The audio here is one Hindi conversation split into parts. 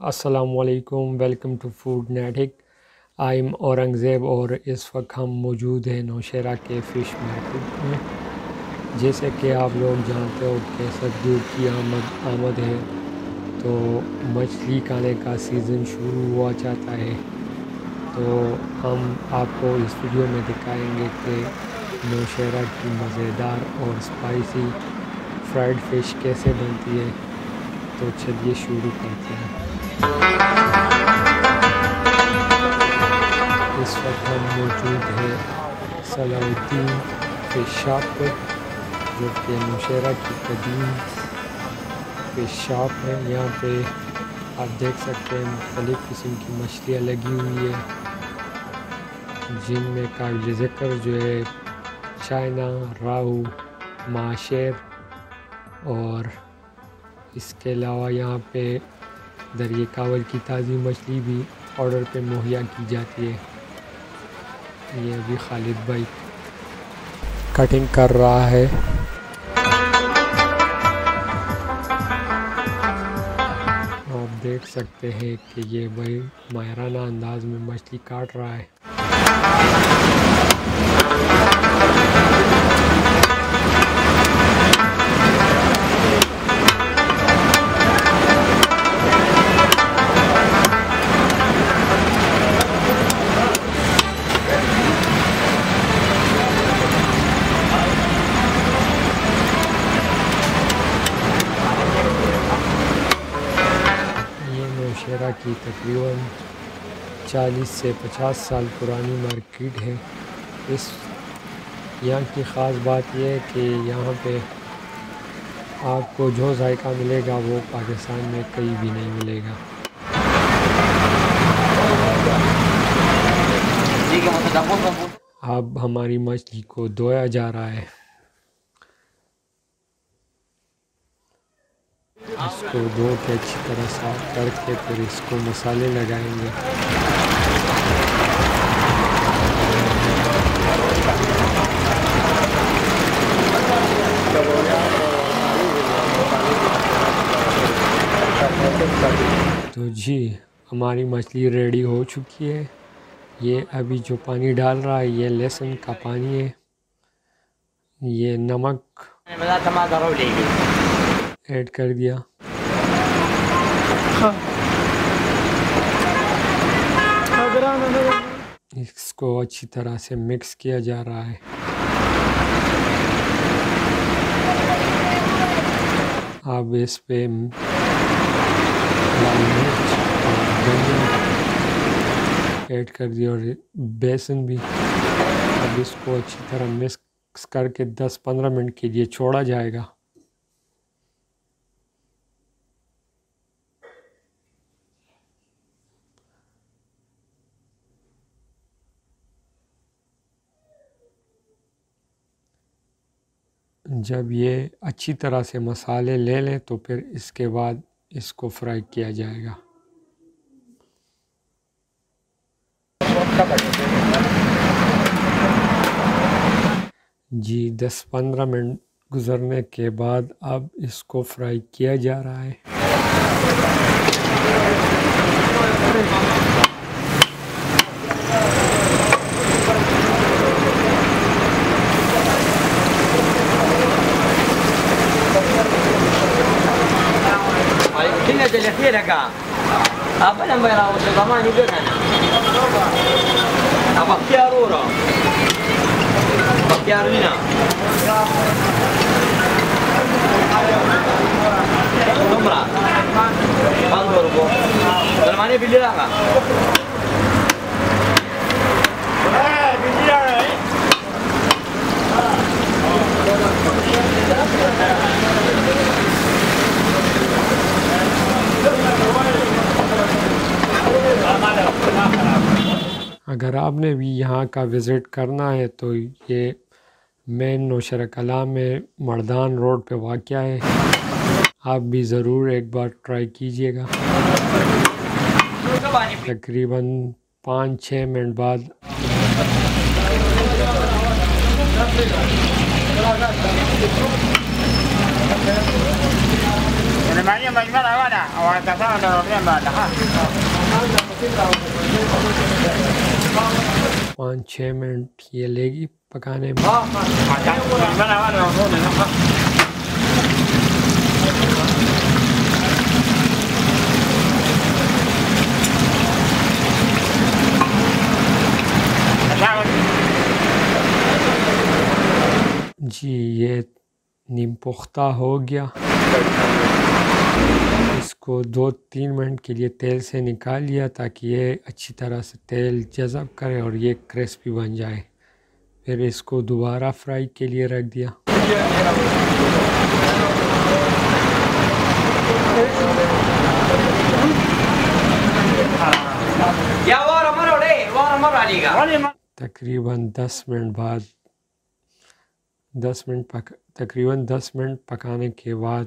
असलकुम वेलकम टू फ़ूड नेटिक आइम औरंगज़ेब और इस वक्त हम मौजूद हैं नौशहरा के फ़िश मार्केट में। जैसे कि आप लोग जानते हो कि सर्दियों की आमद आमद है तो मछली खाने का सीज़न शुरू हुआ चाहता है। तो हम आपको इस वीडियो में दिखाएँगे कि नौशहरा की मज़ेदार और स्पाइसी फ्राइड फ़िश कैसे बनती है। तो चलिए शुरू करते हैं। इस वक्त हम मौजूद हैं सलाउद्दीन फ़िश शॉप पर, जो कि नौशहरा की कदीम फ़िश शॉप है। यहाँ पे आप देख सकते हैं मुख्तलिफ़ किस्म की मछलियाँ लगी हुई है। जिनमें काबिल ज़िक्र जो है, चाइना, राहू, माशेर और इसके अलावा यहाँ पे दरिए कावल की ताज़ी मछली भी ऑर्डर पे मुहैया की जाती है। ये अभी खालिद भाई कटिंग कर रहा है। आप देख सकते हैं कि ये भाई मायराना अंदाज में मछली काट रहा है। नौशहरा की तकरीबन 40 से 50 साल पुरानी मार्केट है। इस यहाँ की ख़ास बात यह है कि यहाँ पे आपको जो जायका मिलेगा वो पाकिस्तान में कहीं भी नहीं मिलेगा। अब हमारी मछली को धोया जा रहा है। इसको धो के अच्छी तरह साफ़ करके फिर इसको मसाले लगाएँगे। तो जी हमारी मछली रेडी हो चुकी है। ये अभी जो पानी डाल रहा है ये लहसुन का पानी है। ये नमक ऐड कर दिया। इसको अच्छी तरह से मिक्स किया जा रहा है। अब इस पे लाल मिर्च ऐड कर दिया और बेसन भी। अब इसको अच्छी तरह मिक्स करके 10-15 मिनट के लिए छोड़ा जाएगा। जब ये अच्छी तरह से मसाले ले लें तो फिर इसके बाद इसको फ्राई किया जाएगा। जी 10-15 मिनट गुज़रने के बाद अब इसको फ्राई किया जा रहा है। dia dah kak Apa yang bayar awak sa kama ni kan? Apa piyaro ro? Apa piaru ni nak? Nombor lah Bantu dorbo. Dalam mana pilih lah kak? अगर आपने भी यहाँ का विज़िट करना है तो ये मेन नौशर कला में मर्दान रोड पे वाक़ है। आप भी ज़रूर एक बार ट्राई कीजिएगा। तकरीबन पाँच छः मिनट बाद पाँच छः मिनट ये लेगी पकाने में। जी ये नीम पुख्ता हो गया। इसको दो तीन मिनट के लिए तेल से निकाल लिया ताकि ये अच्छी तरह से तेल जज़ब करे और ये क्रिस्पी बन जाए। फिर इसको दोबारा फ्राई के लिए रख दिया। तकरीबन दस मिनट बाद दस मिनट पक तकरीबन दस मिनट पकाने के बाद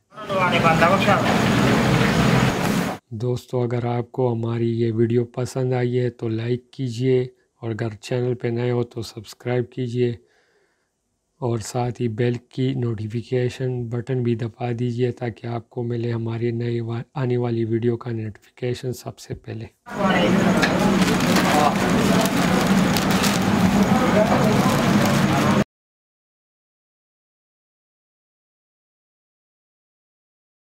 दोस्तों, अगर आपको हमारी ये वीडियो पसंद आई है तो लाइक कीजिए और अगर चैनल पे नए हो तो सब्सक्राइब कीजिए और साथ ही बेल की नोटिफिकेशन बटन भी दबा दीजिए ताकि आपको मिले हमारी नई आने वाली वीडियो का नोटिफिकेशन सबसे पहले।